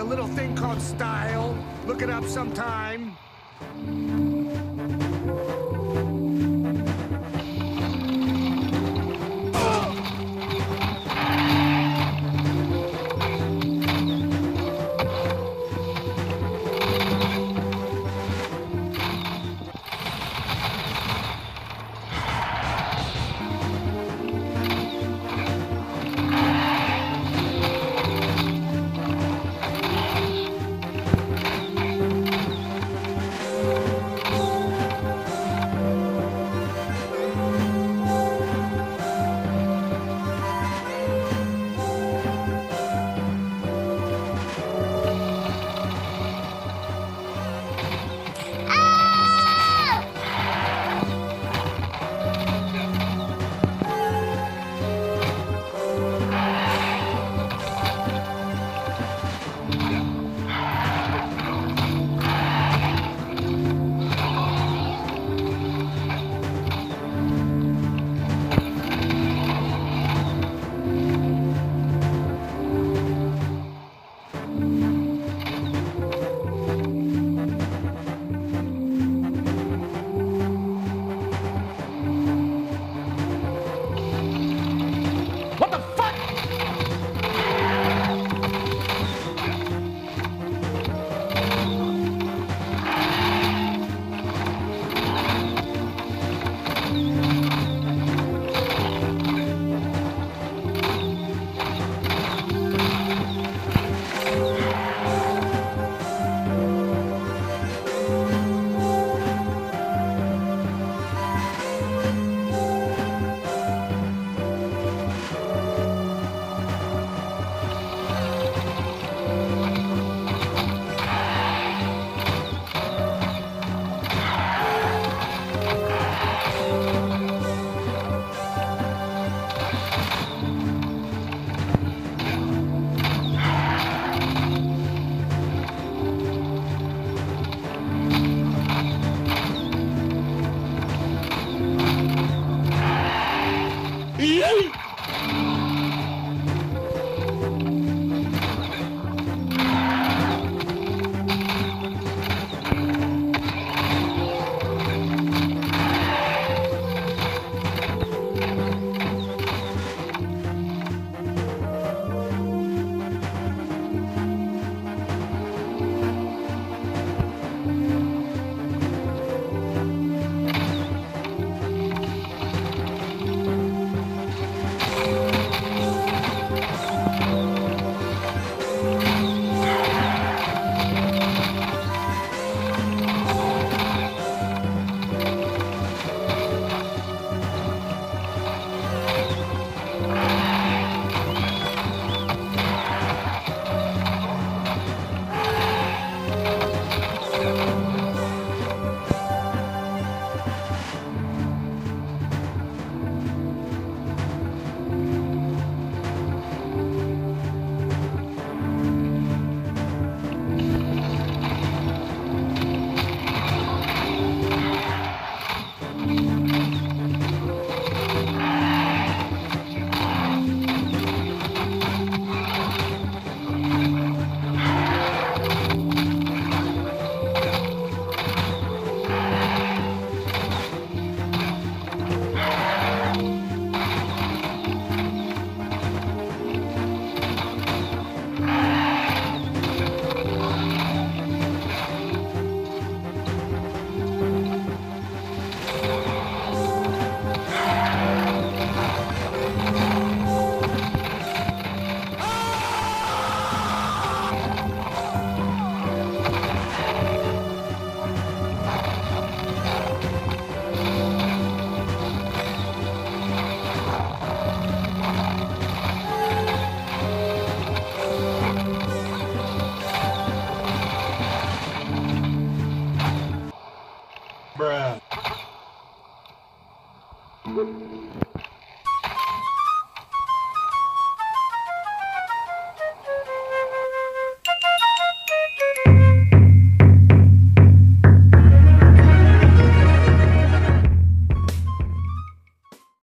a little thing called style. Look it up sometime.